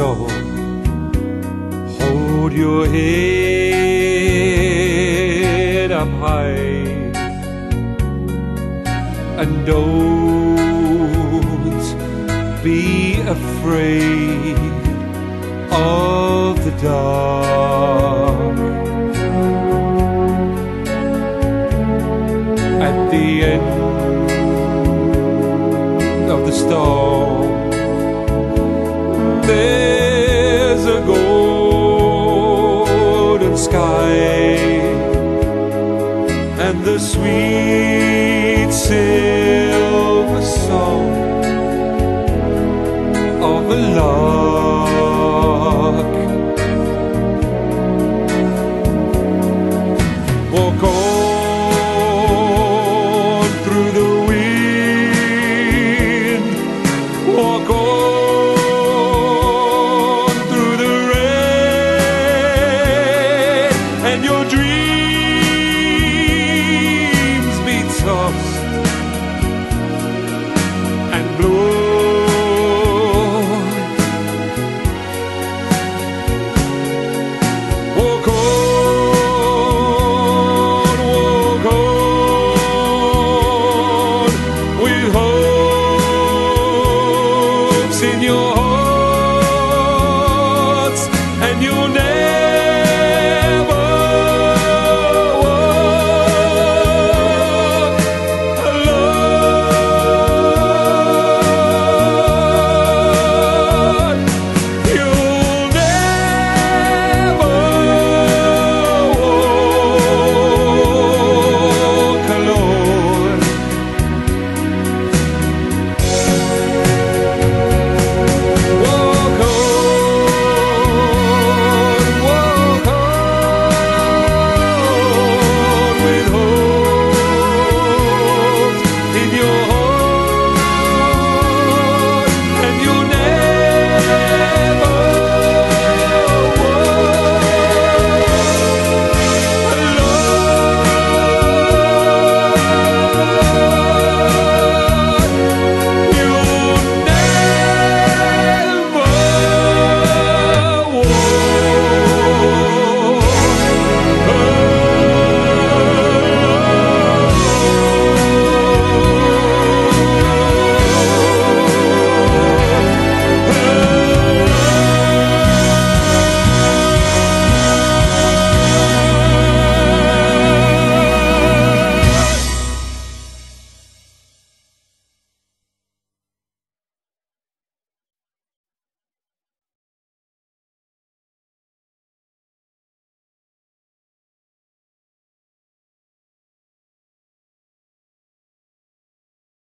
So hold your head up high and don't be afraid of the dark. At the end of the storm, there's sky and the sweet silver song of a love and your dreams be tossed and blown. Walk on, walk on with hopes in your hearts and your.